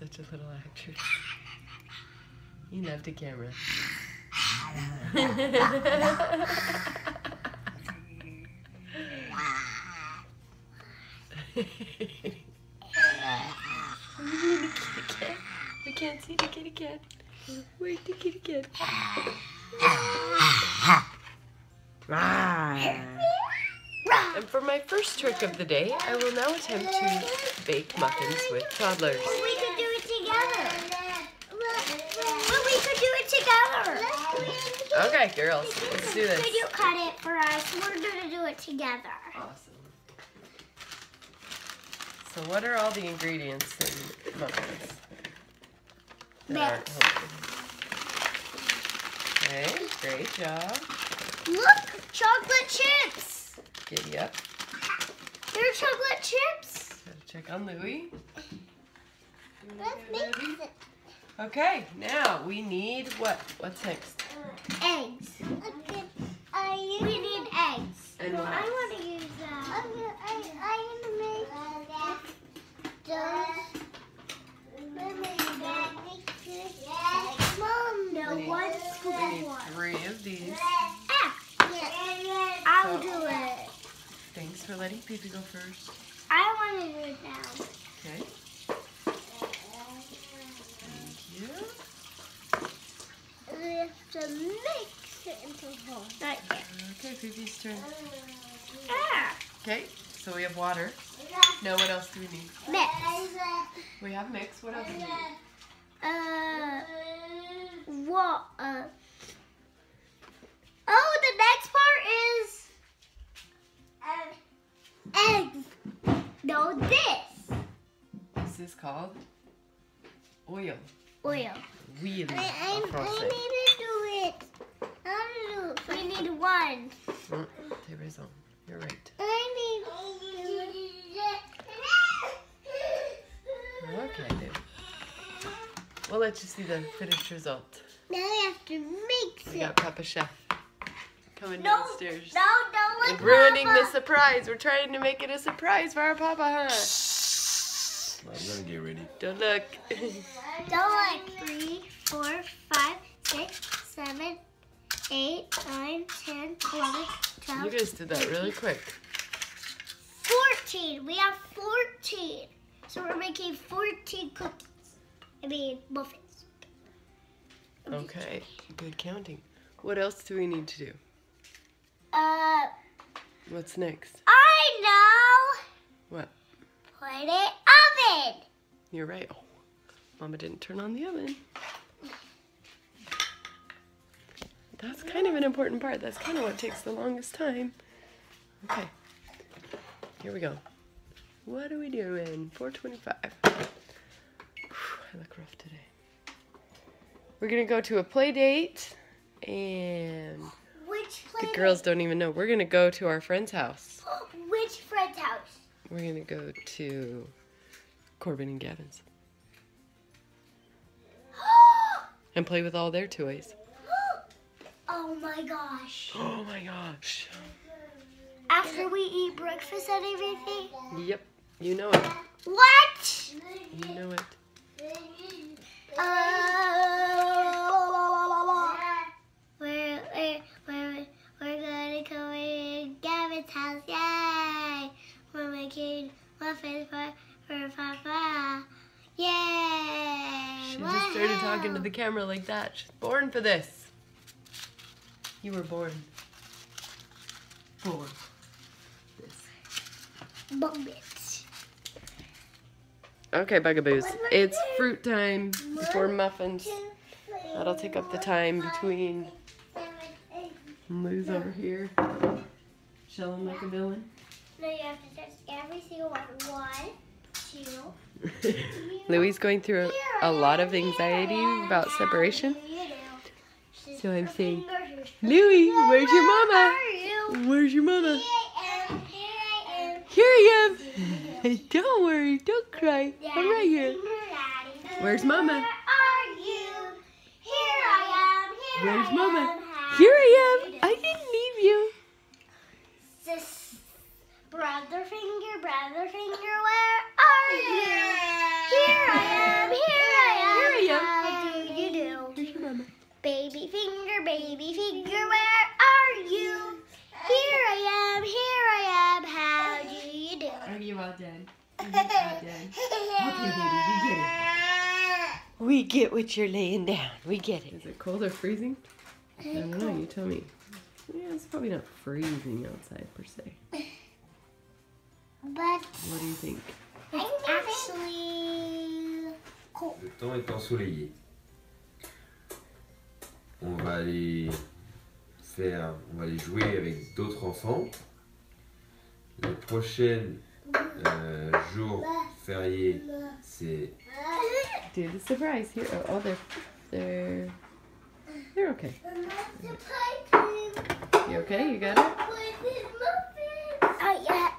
such a little actress. You love the camera. we can't see the kitty cat. Where's the kitty cat? And for my first trick of the day, I will now attempt to bake muffins with toddlers. Well, we could do it together. Well, we could do it together. Okay, girls, let's do this. Could you cut it for us? We're gonna do it together. Awesome. So what are all the ingredients in muffins? Mix. Okay, great job. Look, chocolate chips. Giddy up. They're chocolate chips. Gotta check on Louie. Let's mix it. Okay, now we need what? What's next? Eggs. Okay. we need eggs. And what I want to use that. I, I, want to make Mom, no, We need- one scoop one. three of these. Ah, I'll do it. Thanks for letting Pippi go first. I want to do it now. Okay. Thank you. We have to mix it into whole. Not yet. Okay, Pippi's turn. Ah, Okay, so we have water. Now what else do we need? mix. We have mix. What else do we need? Uh, what? Uh, oh, the next part is eggs. No, this This is called oil. oil. Wheel. I, I, en I français. need to do it. I need to do it. We need one. Mm, T'as raison. You're right. I need to do it. Okay, then. We'll let you see the finished result. Now we have to mix We it. got Papa Chef coming No, downstairs. no, don't look ruining Papa. the surprise. We're trying to make it a surprise for our Papa, huh? I'm gonna get ready. Don't look. Don't four, five, six, seven, eight, nine, ten, eleven, twelve. you guys did that really quick. 14. We have 14. So we're making 14 cookies. I mean, muffins. Okay, good counting. What else do we need to do? Uh, What's next? I know. What? Put it oven. You're right. Oh, Mama didn't turn on the oven. That's kind of an important part. That's kind of what takes the longest time. Okay. Here we go. What are we doing? 425. Whew, I look rough today. We're going to go to a play date and Which the place? girls don't even know. We're going to go to our friend's house. Which friend's house? We're going to go to Corbin and Gavin's and play with all their toys. Oh my gosh. Oh my gosh. After we eat breakfast and everything? Yep, you know it. What? You know it. Uh, we're, we're, we're, we're gonna go in Gavin's house, yay! We're making muffins for, for Papa, yay! She just started talking to the camera like that. She's born for this. You were born. For this. Muppets. Okay, bugaboos. It's fruit time before muffins. That'll take up the time between Lou's over here. Shelling like a villain. No, you have to touch every single one. One, two. Louis going through a, a lot of anxiety about separation. So I'm saying, Louis, where's your mama? Where's your mama? Here I am. Here I am. Here I am. don't worry, don't cry. I'm right here. Where's Mama? Where are you? Here I am. Here Where's I Mama? am. Here I am. I didn't leave you. Sis, brother finger, brother finger, where are you? Here I am. Here baby finger, baby finger, where are you? Here I am, here I am, how do you do? Are you all done? Are you all done? Okay, baby, we get it. We get what you're laying down. We get it. Is it cold or freezing? I don't know. You tell me. Yeah, it's probably not freezing outside per se. But What do you think? it's actually cold. Le temps est ensoleillé. On va aller faire, on va aller jouer avec d'autres enfants. Les prochains euh, jours fériés, c'est Do the surprise here. Oh, oh they're they're they're okay. You okay? You got it? Oh, yeah.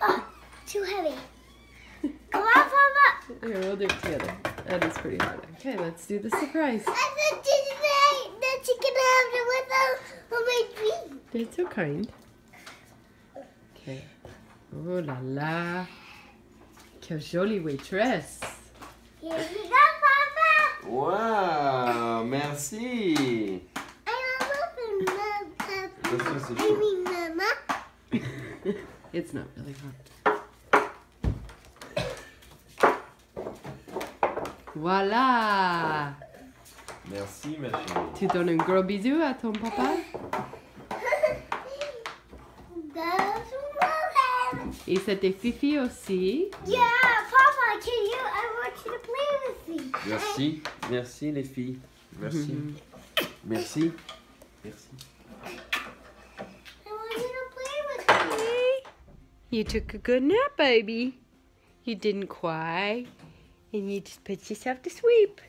Oh, too heavy. Come on, Papa. Here, we'll do it together. That is pretty hard. Okay, let's do the surprise. I thought you said that you can have it without my dream. It's so kind. Okay. Oh la la. Quelle jolie waitress. Here you go, Papa. Waouh, merci. I love it, Papa. Attention, c'est I chaud. mean, Mama. it's not really hot. Voilà. Merci, ma chérie. Tu donnes un gros bisou à ton papa That's what et c'était Fifi aussi. Yeah, Papa, can you? I want you to play with me. Merci, merci les filles. Merci. Mm-hmm. Merci. Merci. I want you to play with me. You took a good nap, baby. You didn't cry. And you just put yourself to sleep.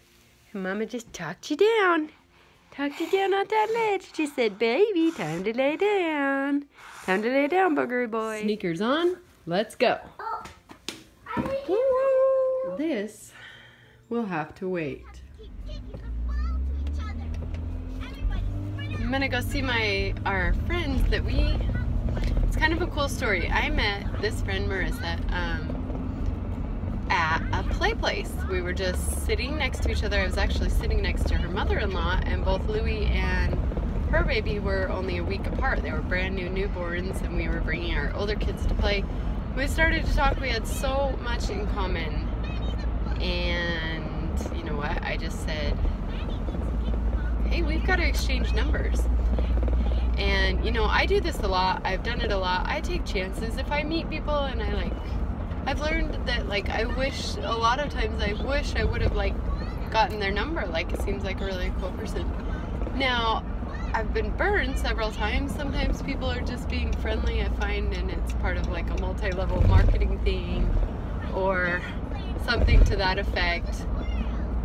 And Mama just talked you down. Talked you down on that ledge. She said, baby, time to lay down. Time to lay down, boogery boy. Sneakers on. Let's go. Oh, I think you This will have to wait. I'm gonna go see my our friends that we. It's kind of a cool story. I met this friend Marissa um, at a play place. We were just sitting next to each other. I was actually sitting next to her mother-in-law, and both Louie and her baby were only a week apart. They were brand new newborns, and we were bringing our older kids to play. We started to talk. We had so much in common, and you know what? I just said, "Hey, we've got to exchange numbers." And you know, I do this a lot. I've done it a lot. I take chances if I meet people and I like I've learned that like I wish a lot of times I wish I would have like gotten their number. Like it seems like a really cool person. Now, I've been burned several times. Sometimes people are just being friendly, I find, and it's part of like a multi-level marketing thing or something to that effect.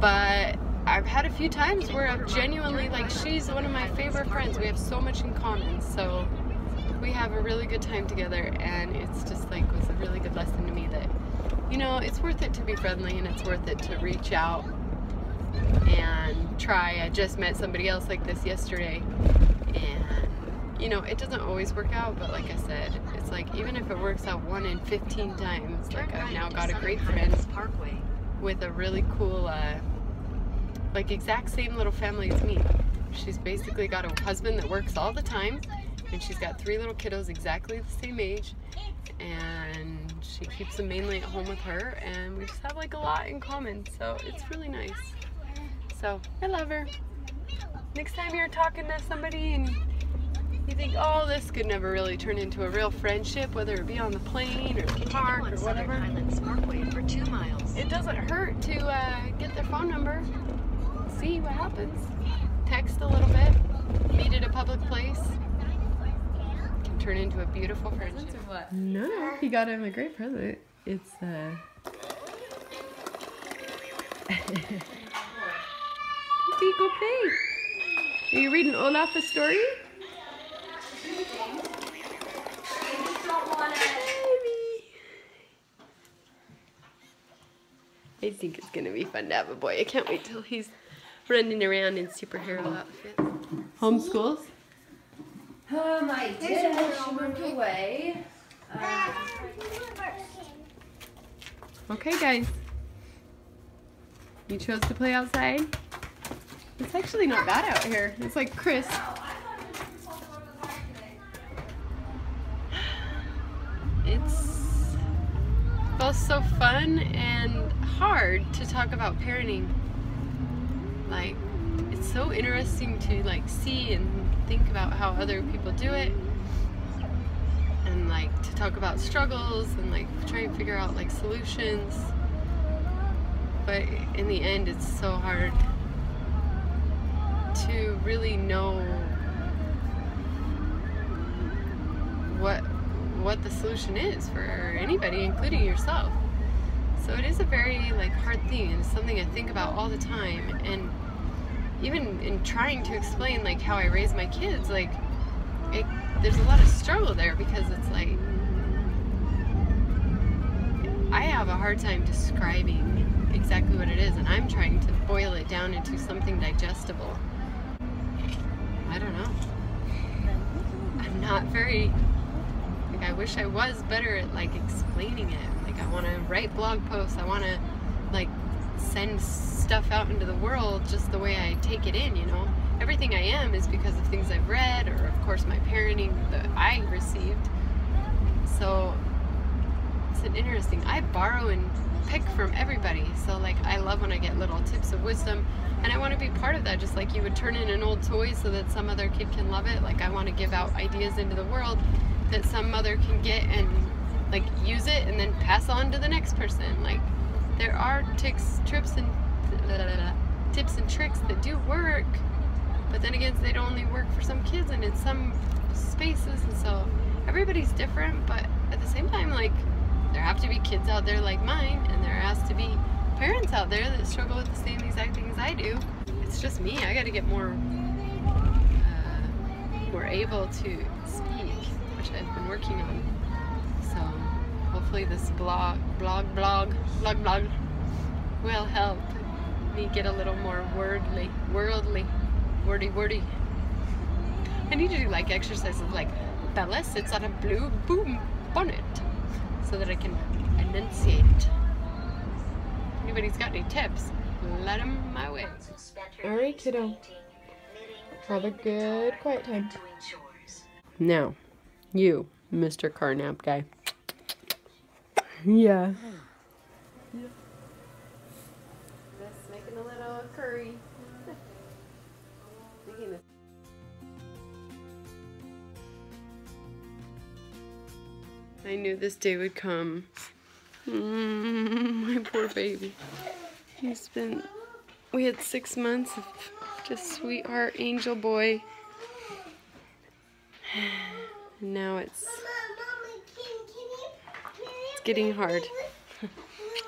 But I've had a few times where I've genuinely like she's one of my favorite friends. We have so much in common. So we have a really good time together and it's just like was a really good lesson to me that you know, it's worth it to be friendly and it's worth it to reach out and try. I just met somebody else like this yesterday and you know, it doesn't always work out, but like I said, it's like even if it works out one in 15 times, like I've now got a great friend Parkway. with a really cool, uh, like exact same little family as me. She's basically got a husband that works all the time, and she's got three little kiddos exactly the same age, and she keeps them mainly at home with her, and we just have like a lot in common, so it's really nice. So I love her. Next time you're talking to somebody and you think, oh, this could never really turn into a real friendship, whether it be on the plane or the park or whatever Highlands Parkway for two miles. it doesn't hurt to uh, get their phone number, see what happens. Text a little bit, meet at a public place. Can turn into a beautiful friendship. No, no, he got him a great present. It's uh. Pippi, go play. Are you reading Olaf a story? I think it's gonna be fun to have a boy. I can't wait till he's running around in superhero outfits. Homeschools? Um, I did. She moved away. Okay, guys. You chose to play outside? It's actually not bad out here. It's like crisp. It's both so fun and hard to talk about parenting. Like, it's so interesting to like see and think about how other people do it and like to talk about struggles and like try and figure out like solutions. But in the end it's so hard to really know what what the solution is for anybody including yourself. So it is a very like hard thing and it's something I think about all the time. And even in trying to explain like how I raise my kids like it, there's a lot of struggle there because it's like I have a hard time describing exactly what it is and I'm trying to boil it down into something digestible. I don't know. I'm not very like I wish I was better at like explaining it. Like I want to write blog posts I want to like send stuff out into the world just the way I take it in, you know. Everything I am is because of things I've read or of course my parenting that I received. So it's an interesting. I borrow and pick from everybody. So like I love when I get little tips of wisdom and I want to be part of that just like you would turn in an old toy so that some other kid can love it. Like I want to give out ideas into the world that some mother can get and like use it and then pass on to the next person. Like there are ticks, trips, and tips and tricks that do work, but then again, they'd only work for some kids and in some spaces, and so everybody's different. But at the same time, like there have to be kids out there like mine, and there has to be parents out there that struggle with the same exact things I do. It's just me. I got to get more, uh, more able to speak, which I've been working on. So hopefully this blog, blog, blog, blog, blog will help me get a little more wordly, worldly, wordy, wordy. I need to do like exercises like Bella sits on a blue boom bonnet so that I can enunciate. If anybody's got any tips, let them my way. All right, kiddo. Have a good quiet time. Now, you, Mr. Carnap guy. Yeah. Just making a little curry. I knew this day would come. Mm, my poor baby. He's been. We had six months of just sweetheart angel boy. And now it's it's getting hard.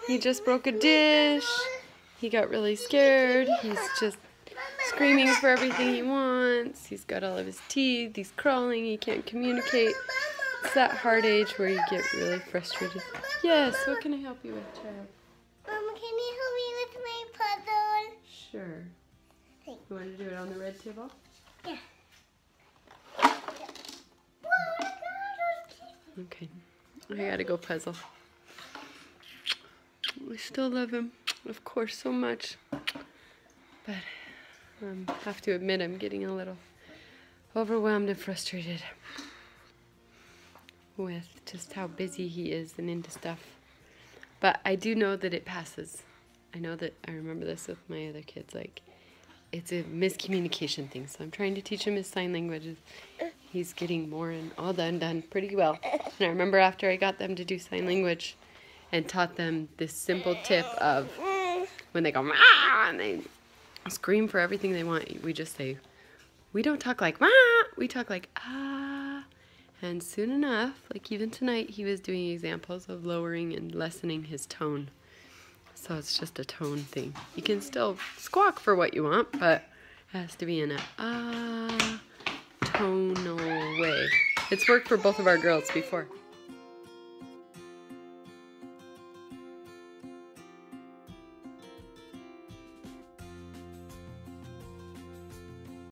He just broke a dish. He got really scared. He's just screaming for everything he wants. He's got all of his teeth. He's crawling. He can't communicate. It's that hard age where you get really frustrated. Yes, what can I help you with, child? Mama, can you help me with my puzzle? Sure. Thanks. You want to do it on the red table? Yeah. Oh Okay. I gotta go puzzle. I still love him, of course, so much. But um, have to admit, I'm getting a little overwhelmed and frustrated with just how busy he is and into stuff. But I do know that it passes. I know that I remember this with my other kids. Like, it's a miscommunication thing. So I'm trying to teach him his sign language. He's getting more and all done, done pretty well. And I remember after I got them to do sign language and taught them this simple tip of when they go "Rah!" and they scream for everything they want, we just say, we don't talk like "Rah!" we talk like ah. And soon enough, like even tonight, he was doing examples of lowering and lessening his tone. So it's just a tone thing. You can still squawk for what you want, but it has to be in a ah tonal way. It's worked for both of our girls before.